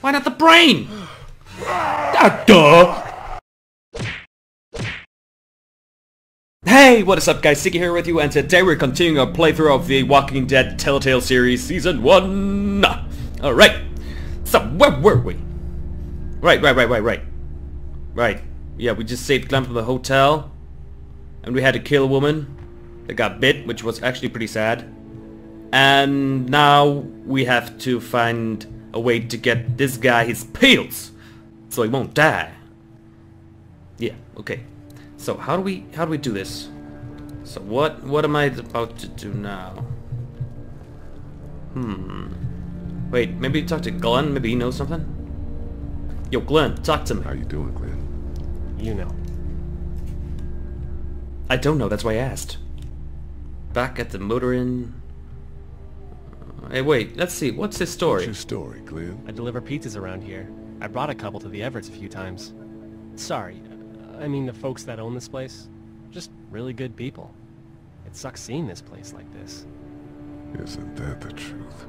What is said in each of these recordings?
Why not the brain? ah, duh! Hey, what is up guys, Sticky here with you, and today we're continuing our playthrough of the Walking Dead Telltale series, Season 1! Alright, so where were we? Right, right, right, right, right. Right, yeah, we just saved Glenn from the hotel, and we had to kill a woman that got bit, which was actually pretty sad. And now we have to find a way to get this guy his pills, so he won't die. Yeah, okay. So how do we how do we do this? So what what am I about to do now? Hmm. Wait, maybe talk to Glenn. Maybe he knows something. Yo, Glenn, talk to me. How you doing, Glenn? You know. I don't know. That's why I asked. Back at the motor inn. Hey, wait. Let's see. What's his story? What's your story, Glenn? I deliver pizzas around here. I brought a couple to the Everetts a few times. Sorry. I mean the folks that own this place. Just really good people. It sucks seeing this place like this. Isn't that the truth?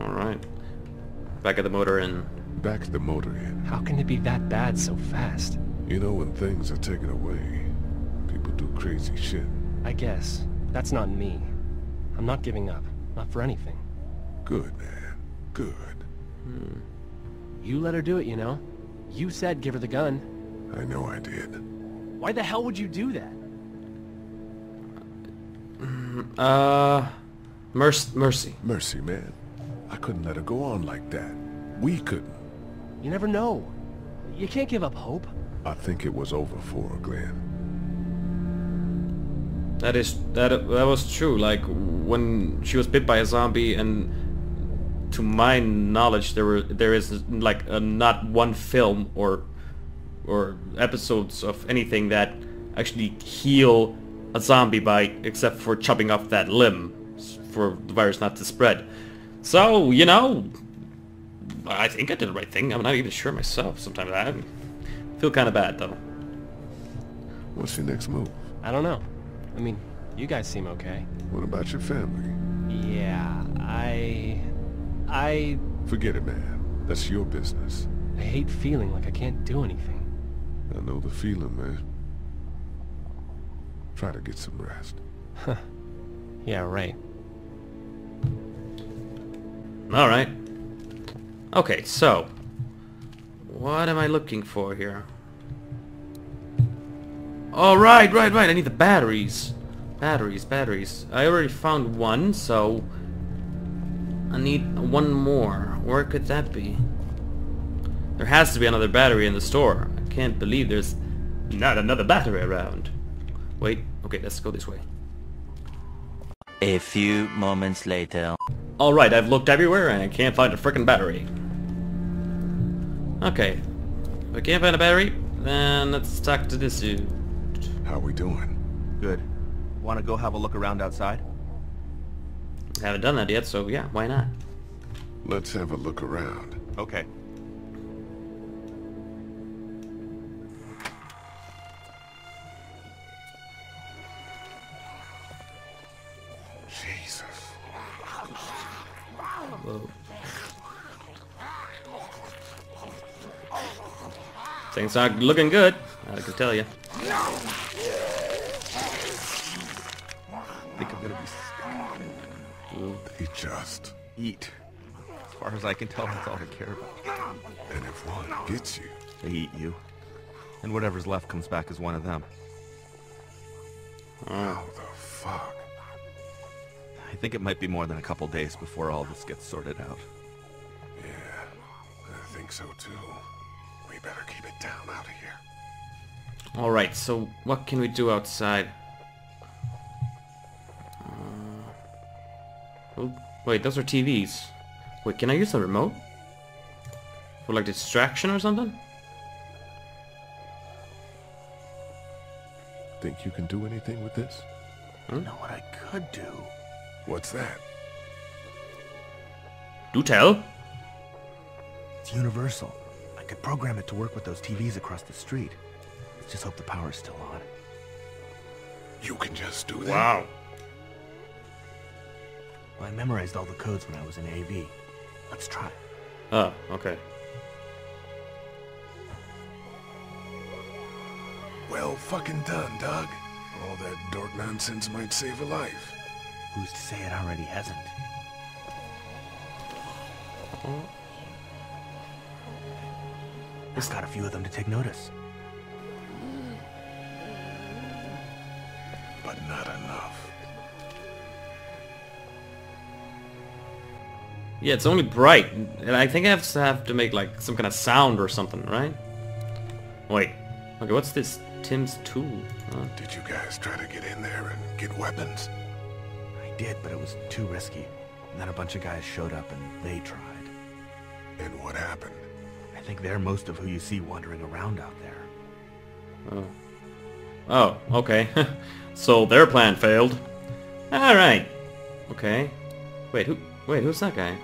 All right. Back at the motor inn. Back at the motor inn. How can it be that bad so fast? You know when things are taken away, people do crazy shit. I guess. That's not me. I'm not giving up. Not for anything. Good, man. Good. You let her do it, you know? You said give her the gun. I know I did. Why the hell would you do that? Uh, Mercy. Mercy. Mercy, man. I couldn't let her go on like that. We couldn't. You never know. You can't give up hope. I think it was over for her, Glenn. That is that that was true. Like when she was bit by a zombie, and to my knowledge, there were there is like a, not one film or or episodes of anything that actually heal a zombie bite, except for chopping off that limb for the virus not to spread. So you know, I think I did the right thing. I'm not even sure myself. Sometimes I feel kind of bad though. What's your next move? I don't know. I mean, you guys seem okay. What about your family? Yeah, I... I... Forget it, man. That's your business. I hate feeling like I can't do anything. I know the feeling, man. Try to get some rest. Huh. Yeah, right. All right. Okay, so what am I looking for here? Oh, right, right, right. I need the batteries. Batteries, batteries. I already found one, so I need one more. Where could that be? There has to be another battery in the store. I can't believe there's not another battery around. Wait, okay, let's go this way. A few moments later. Alright, I've looked everywhere and I can't find a frickin' battery. Okay. If I can't find a battery, then let's talk to this dude. How we doing? Good. Want to go have a look around outside? Haven't done that yet, so yeah, why not? Let's have a look around. Okay. Jesus. Whoa. Things aren't looking good, I can tell you. Think just... eat. As far as I can tell, that's all I care about. And if one gets you, They eat you. And whatever's left comes back as one of them. how the fuck? I think it might be more than a couple days before all this gets sorted out. Yeah, I think so too. We better keep it down out of here. Alright, so what can we do outside? Uh, oh, wait, those are TVs. Wait, can I use the remote? For like distraction or something? Think you can do anything with this? You know what I could do? What's that? Do tell. It's universal. I could program it to work with those TVs across the street. Let's just hope the power's still on. You can just do that? Wow. Well, I memorized all the codes when I was in AV. Let's try. Oh, okay. Well fucking done, Doug. All that dork nonsense might save a life. Who's to say it already hasn't? This got a few of them to take notice. But not enough. Yeah, it's only bright, and I think I have to have to make like some kind of sound or something, right? Wait. Okay, what's this? Tim's tool. Huh? Did you guys try to get in there and get weapons? I did, but it was too risky. And then a bunch of guys showed up and they tried. And what happened? I think they're most of who you see wandering around out there. Oh. Oh, okay. so their plan failed. Alright. Okay. Wait, who wait, who's that guy?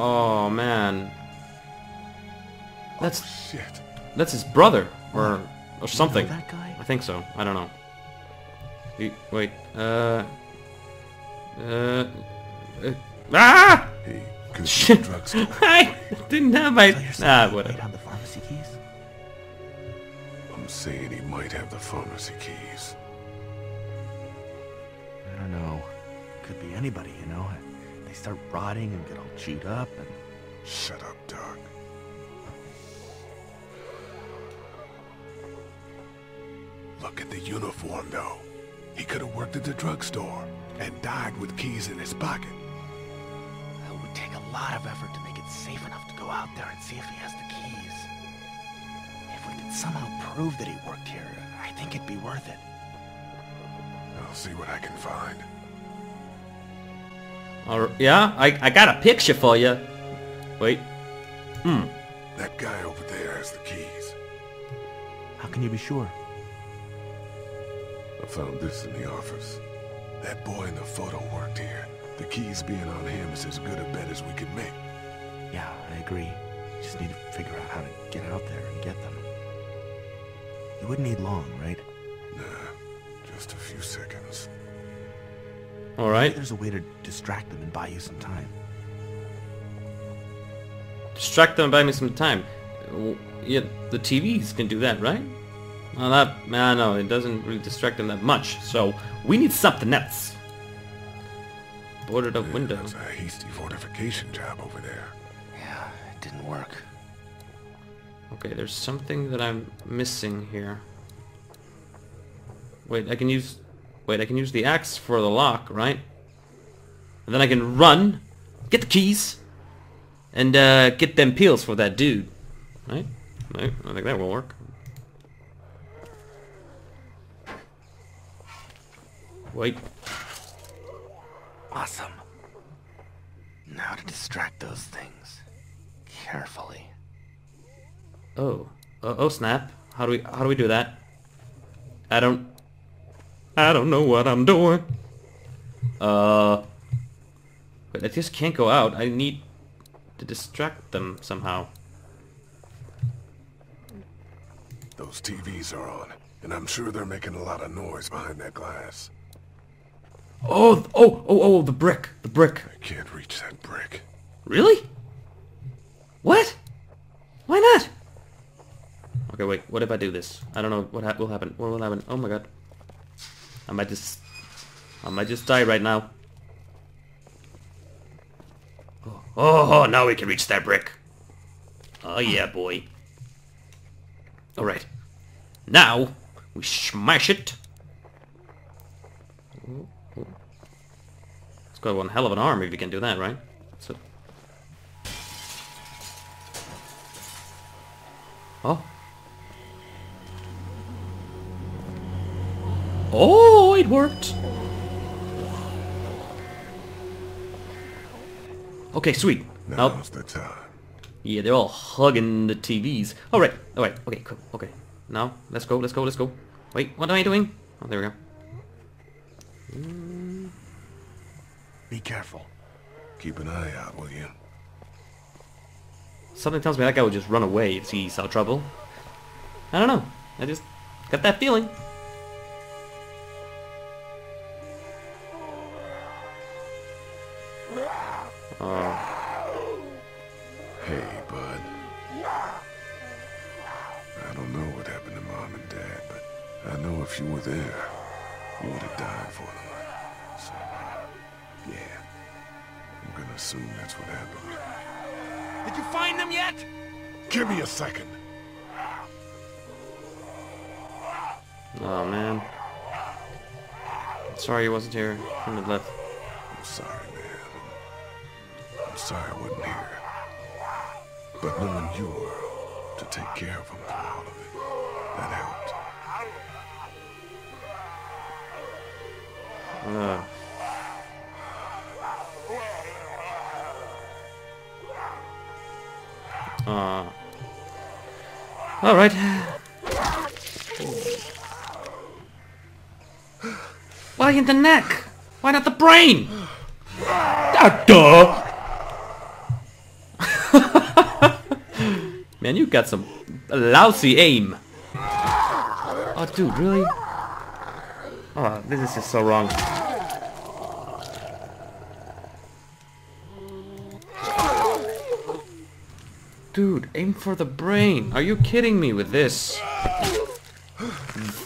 Oh man. That's Shit. that's his brother or or something. You know that guy? I think so. I don't know. He- wait. Uh. Uh. uh ah! Hey, Shit. a. I didn't have my. Tell yourself Ah, he whatever. have the pharmacy keys. I'm saying he might have the pharmacy keys. I don't know. Could be anybody, you know. They start rotting and get all chewed up and... Shut up, Doug. Look at the uniform, though. He could have worked at the drugstore and died with keys in his pocket. It would take a lot of effort to make it safe enough to go out there and see if he has the keys. If we could somehow prove that he worked here, I think it'd be worth it. I'll see what I can find. Or, yeah, I, I got a picture for you. Wait. Hmm. That guy over there has the keys. How can you be sure? I found this in the office. That boy in the photo worked here. The keys being on him is as good a bet as we can make. Yeah, I agree. Just need to figure out how to get out there and get them. You wouldn't need long, right? Nah, just a few seconds. Alright. There's a way to distract them and buy you some time. Distract them and buy me some time. Yeah, the TVs can do that, right? Well, that, nah, no, it doesn't really distract them that much. So, we need something else. Boarded up window. That's a hasty fortification job over there. Yeah, it didn't work. Okay, there's something that I'm missing here. Wait, I can use... Wait, I can use the axe for the lock, right? And then I can run, get the keys, and uh, get them peels for that dude. Right? I think that will work. Wait. Awesome. Now to distract those things. Carefully. Oh. Uh, oh snap. How do we how do we do that? I don't I don't know what I'm doing. Uh But I just can't go out. I need to distract them somehow. Those TVs are on, and I'm sure they're making a lot of noise behind that glass. Oh oh oh oh the brick. The brick. I can't reach that brick. Really? What? Why not? Okay, wait. What if I do this? I don't know what ha will happen. What will happen? Oh my god. I might just... I might just die right now. Oh, oh now we can reach that brick. Oh yeah, boy. Alright. Now, we smash it. It's got one hell of an arm if you can do that, right? So... Oh. Oh, it worked. Okay, sweet. Now, Now's the time. yeah, they're all hugging the TVs. All right, all right, okay, cool, okay. Now, let's go, let's go, let's go. Wait, what am I doing? Oh, there we go. Be careful. Keep an eye out, will you? Something tells me that guy would just run away if he saw trouble. I don't know. I just got that feeling. He wasn't here. Couldn't have left. I'm sorry, man. I'm sorry I wasn't here. But knowing you were to take care of him through all of it, that helped. Ugh. Uh. All right. Why in the neck? Why not the brain? Ah, duh. Man, you got some lousy aim. Oh, dude, really? Oh, this is just so wrong. Dude, aim for the brain. Are you kidding me with this?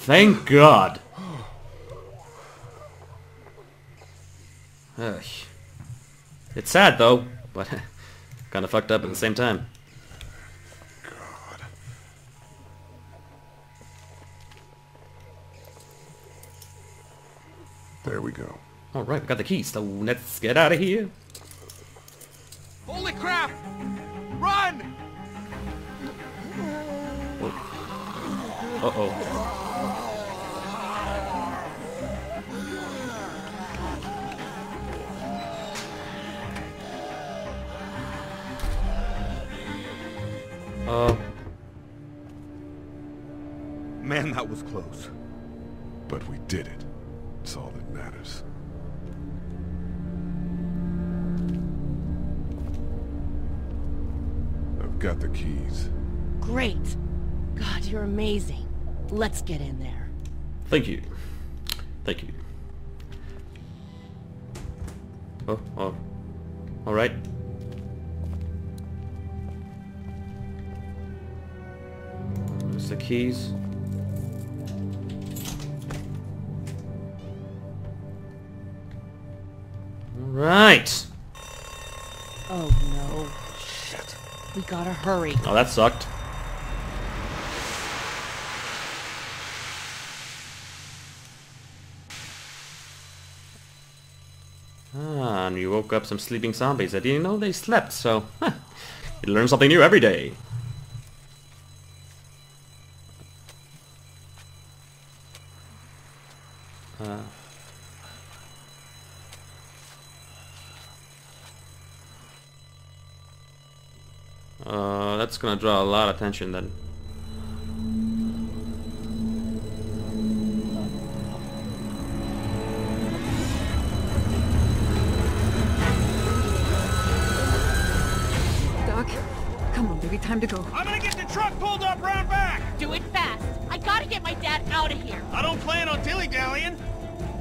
Thank God. Ugh. It's sad though, but kinda fucked up at the same time. God. There we go. Alright, we got the keys, so let's get out of here. Holy crap! Run! Uh-oh. Uh, Man, that was close. But we did it. It's all that matters. I've got the keys. Great. God, you're amazing. Let's get in there. thank you. Thank you. Oh, oh. Alright. There's the keys. Alright. Oh no. Shit. We gotta hurry. Oh, that sucked. Ah, and you woke up some sleeping zombies. I didn't know they slept, so... Huh, you learn something new every day. Gonna draw a lot of attention then. Duck, come on, baby, time to go. I'm gonna get the truck pulled up round back! Do it fast. I gotta get my dad out of here. I don't plan on dilly-dallying.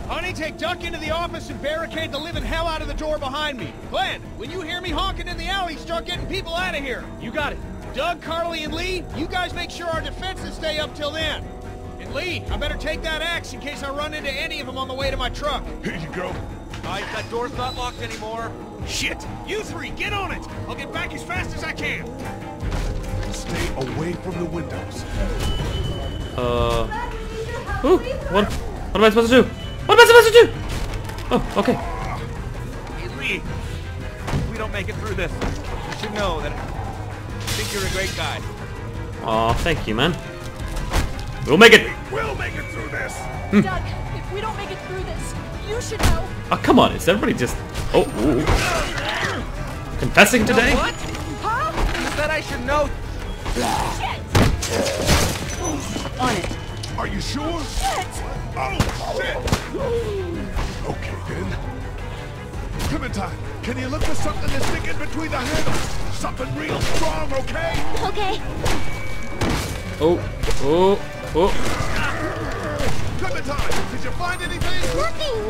Honey, take Duck into the office and barricade the living hell out of the door behind me. Glenn, when you hear me honking in the alley, start getting people out of here. You got it. Doug, Carley, and Lee, you guys make sure our defenses stay up till then. And Lee, I better take that axe in case I run into any of them on the way to my truck. Here you go. Guys, that door's not locked anymore. Shit! You three, get on it! I'll get back as fast as I can. Stay away from the windows. Uh... Ooh, what, what am I supposed to do? What am I supposed to do? Oh, okay. Hey, Lee, if we don't make it through this, you should know that I think you're a great guy. Aw, thank you, man. We'll make it! We'll make it through this. Hmm. Doug, if we don't make it through this, you should know. Oh, come on, is everybody just... Oh, ooh. Confessing today? What? Huh? You said I should know. Shit! On it. Are you sure? Shit! Oh, shit! Okay, then. Clementine, can you look for something to stick in between the handles? Something real strong, okay? Okay. Oh, oh, oh. Clementine, did you find anything? Nothing!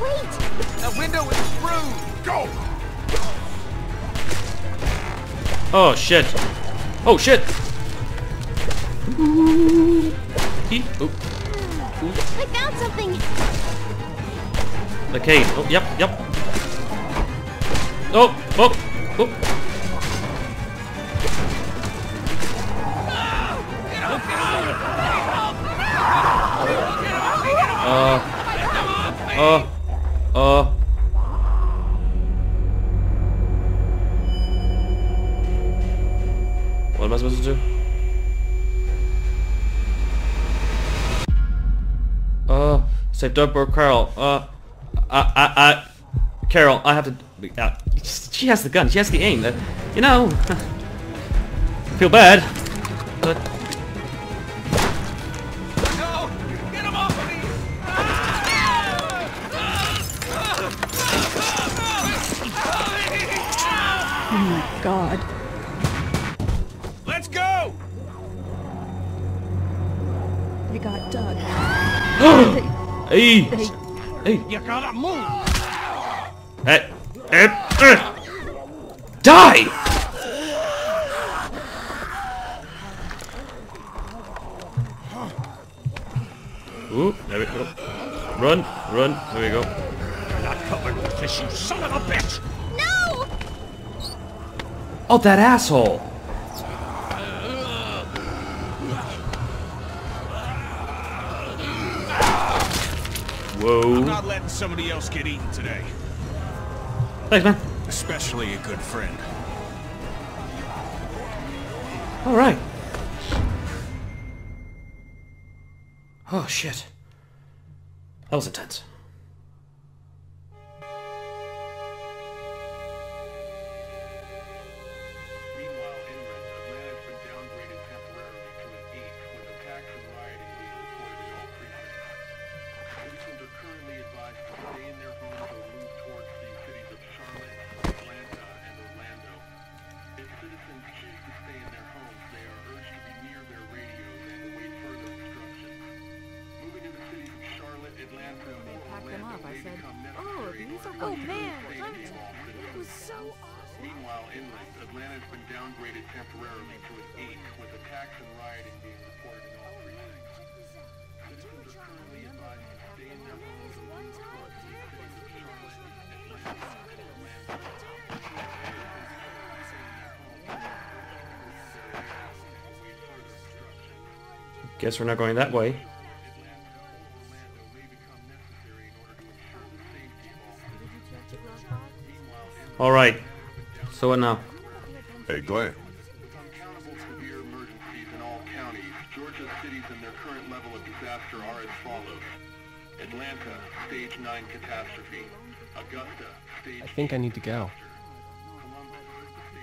Wait! That window is screwed. Go! Oh, shit. Oh, shit. He, oh. I found something! The cave. Oh, yep, yep. Oh, oh, oh. Uh, uh. What am I supposed to do? Uh, say or Carol. Uh, I, I, I, Carol, I have to. Uh, she has the gun. She has the aim. Uh, you know, feel bad, but god. Let's go! They got Doug. hey, They... hey, You gotta move! eh, eh, eh. die! Ooh, there we go. Run, run. There we go. You're Not covered with this, you son of a bitch! No! Oh, that asshole. Whoa. Not letting somebody else get eaten today. Thanks, man. Especially a good friend. All right. Oh shit. That was intense. Awesome! Inland, Atlanta has been downgraded temporarily to an 8, with attacks and rioting being reported in all precincts. Citizens are currently advised to stay in their homes the of Charlotte. Guess we're not going that way. All right. So what now? Hey, Glenn. With uncountable severe emergencies in all counties, Georgia's cities and their current level of disaster are as follows. Atlanta, Stage 9 catastrophe. Augusta, Stage I think I need to go.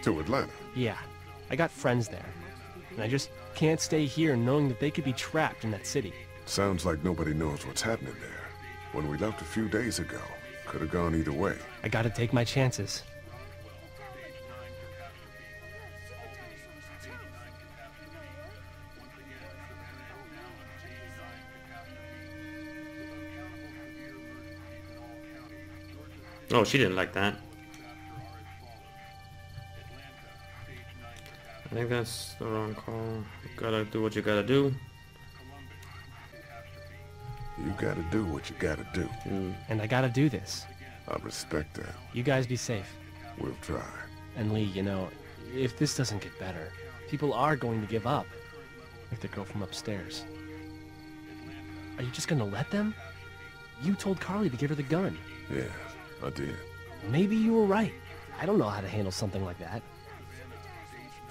To Atlanta? Yeah, I got friends there. And I just can't stay here knowing that they could be trapped in that city. Sounds like nobody knows what's happening there. When we left a few days ago, could have gone either way. I gotta take my chances. Oh, she didn't like that. I think that's the wrong call. You gotta do what you gotta do. You gotta do what you gotta do. Mm. And I gotta do this. I respect that. You guys be safe. We'll try. And Lee, you know, if this doesn't get better, people are going to give up. Like the girl from upstairs. Are you just gonna let them? You told Carley to give her the gun. Yeah, I did. Maybe you were right. I don't know how to handle something like that.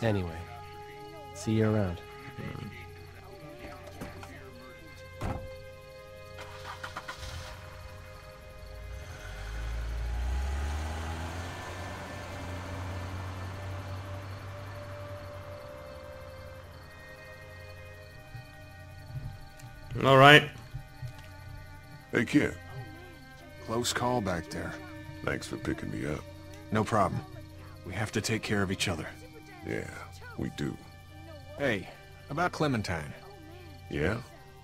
Anyway, see you around. All right. Hey, kid. Close call back there. Thanks for picking me up. No problem. We have to take care of each other. Yeah, we do. Hey, about Clementine. Yeah?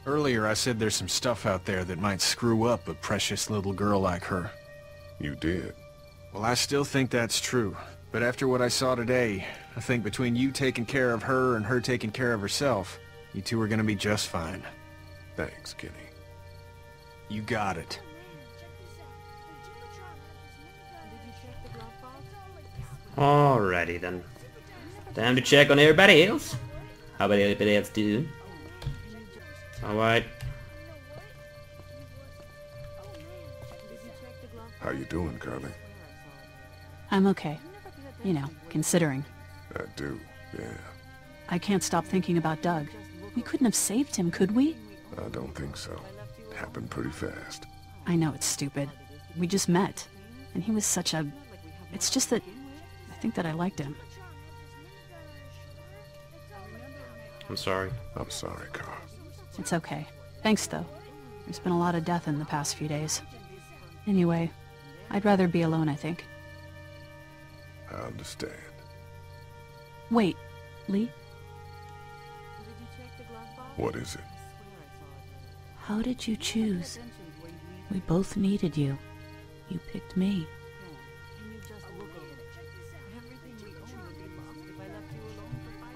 Earlier I said there's some stuff out there that might screw up a precious little girl like her. You did. Well, I still think that's true. But after what I saw today, I think between you taking care of her and her taking care of herself, you two are gonna be just fine. Thanks, Kenny. You got it. Alrighty then. Time to check on everybody else. How about everybody else doing? Alright. How you doing, Carley? I'm okay. You know, considering. I do, yeah. I can't stop thinking about Doug. We couldn't have saved him, could we? I don't think so. Happened pretty fast. I know it's stupid. We just met. And he was such a... It's just that... I think that I liked him. I'm sorry. I'm sorry, Carl. It's okay. Thanks, though. There's been a lot of death in the past few days. Anyway, I'd rather be alone, I think. I understand. Wait, Lee? What is it? How did you choose? We both needed you. You picked me.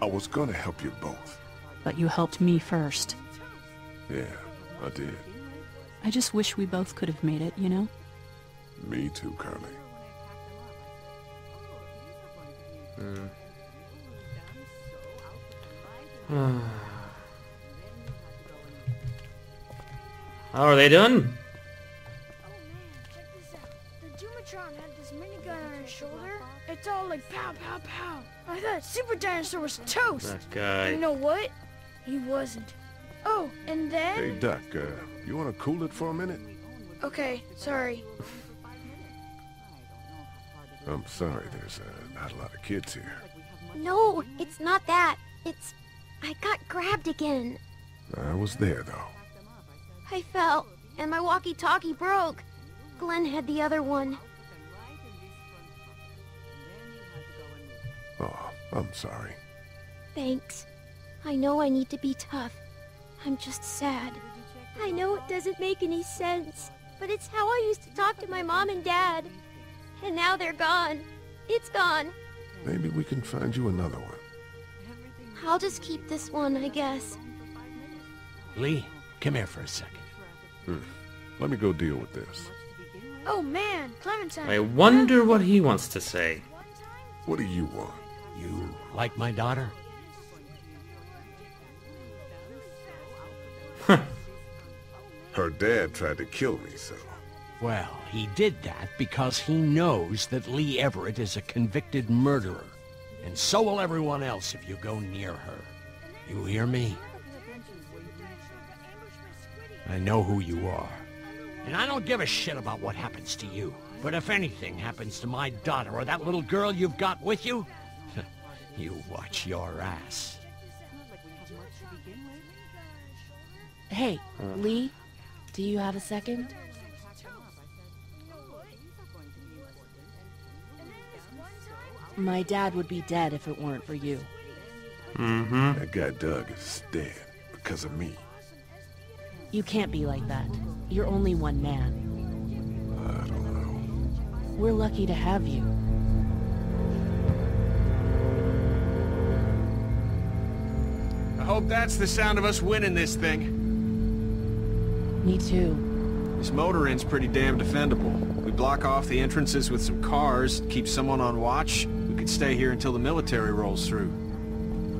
I was gonna help you both. But you helped me first. Yeah, I did. I just wish we both could have made it, you know? Me too, Carley. How are they doing? Oh, check this out. The Dumatron had this minigun on his shoulder. It's all like pow, pow, pow. I thought Super Dinosaur was toast. That guy. You know what? He wasn't. Oh, and then... Hey, Duck, uh, you wanna cool it for a minute? Okay, sorry. I'm sorry, there's uh, not a lot of kids here. No, it's not that. It's... I got grabbed again. I was there, though. I fell, and my walkie-talkie broke. Glenn had the other one. Oh, I'm sorry. Thanks. I know I need to be tough. I'm just sad. I know it doesn't make any sense, but it's how I used to talk to my mom and dad. And now they're gone. It's gone. Maybe we can find you another one. I'll just keep this one, I guess. Lee, come here for a second. Hmm. Let me go deal with this. Oh man, Clementine. I wonder what he wants to say. What do you want? You like my daughter? Her dad tried to kill me, so... Well, he did that because he knows that Lee Everett is a convicted murderer. And so will everyone else if you go near her. You hear me? I know who you are. And I don't give a shit about what happens to you. But if anything happens to my daughter or that little girl you've got with you, you watch your ass. Hey, Lee, do you have a second? My dad would be dead if it weren't for you. Mm-hmm. That guy Doug is dead because of me. You can't be like that. You're only one man. I don't know. We're lucky to have you. Hope that's the sound of us winning this thing. Me too. This motor inn's pretty damn defendable. We block off the entrances with some cars, keep someone on watch. We could stay here until the military rolls through.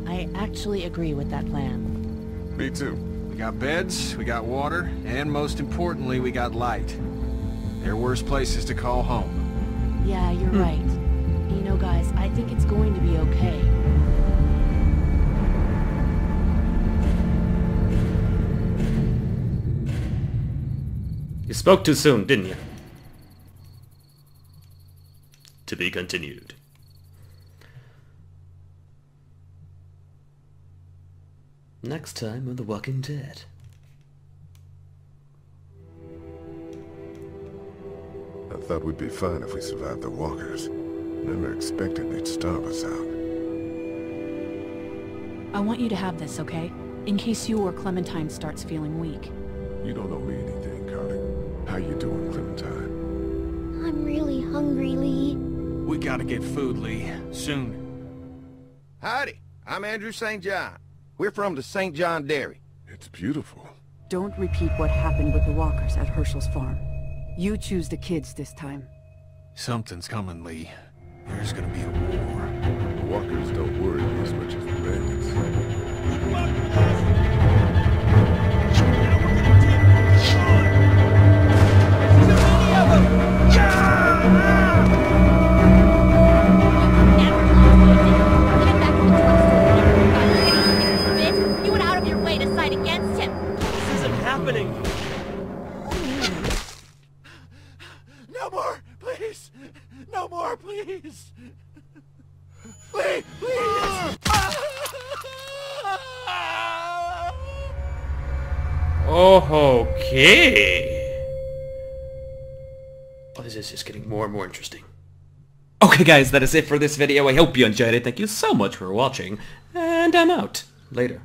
I actually agree with that plan. Me too. We got beds, we got water, and most importantly, we got light. There are worse places to call home. Yeah, you're hmm. right. You know, guys, I think it's going to be okay. Spoke too soon, didn't you? To be continued. Next time on The Walking Dead. I thought we'd be fine if we survived the walkers. Never expected they'd starve us out. I want you to have this, okay? In case you or Clementine starts feeling weak. You don't owe me anything, Carley. How you doing, Clementine? I'm really hungry, Lee. We gotta get food, Lee. Soon. Howdy. I'm Andrew St. John. We're from the St. John Dairy. It's beautiful. Don't repeat what happened with the walkers at Hershel's farm. You choose the kids this time. Something's coming, Lee. There's gonna be a war. The walkers don't worry guys, that is it for this video. I hope you enjoyed it. Thank you so much for watching, and I'm out. Later.